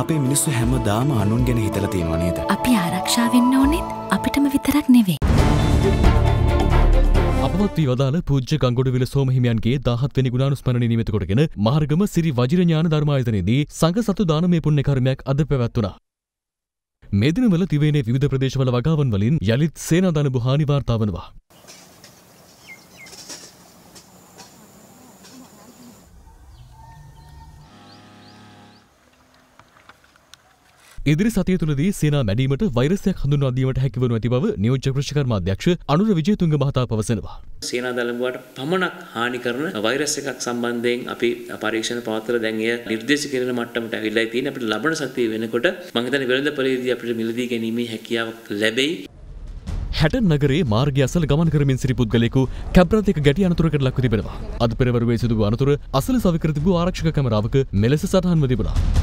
අපේ මිනිස්සු හැම දාම අනුන් ගැන හිතල තියෙනවා නේද. අපි ආරක්ෂාවෙන්න ඕනෙත් අපිටම විතරක් නෙවේ. අපවත් වී වදාළ පූජ්‍ය ගංගොඩවිල සෝමහිමියන්ගේ දාහත්වනි ගුණානුස්මරණ නිමිත කොටගෙන මහර්ගම සිරි වජිරඥාන ධර්මායතනයේදී සංඝ සතු දානමය පුණ්‍ය කර්මයක් අද පැවැත්වුණා. මේ දිනවල තිවේනේ විවිධ ප්‍රදේශවල වගාවන් වලින් යළිත් සේනාධන බුහානි වාර්තා වනවා. ඉදිරි සතිය තුළදී සේනා මැඩීමට වෛරසයක් හඳුන්වාදීමට හැකිවනු ඇති බව නියෝජ්‍ය කෘෂිකර්මාධ්‍යක්ෂ අනුර විජයතුංග මහතා පවසනවා. සේනා දළඹුවට පමණක් හානි කරන වෛරස් එකක් සම්බන්ධයෙන් අපි පරීක්ෂණ පවත්වලා දැන් එය නිර්දේශ කිරීම මට්ටමට ඇවිල්ලා තියෙන අපිට ලබන සතිය වෙනකොට මම හිතන්නේ වෙළඳ පොලේදී අපිට මිලදී ගැනීමේ හැකියාවක් ලැබෙයි. හැටන් නගරේ මාර්ගය අසල ගමන් කරමින් සිරි පුද්ගලයෙකු කැබ්‍රාතික ගැටි අනතුරකට ලක්ව තිබෙනවා. අද පෙරවරුවේ සිදු වූ අනතුර අසල සවිකර තිබූ ආරක්ෂක කැමරාවක මෙලෙස සටහන්ව තිබුණා.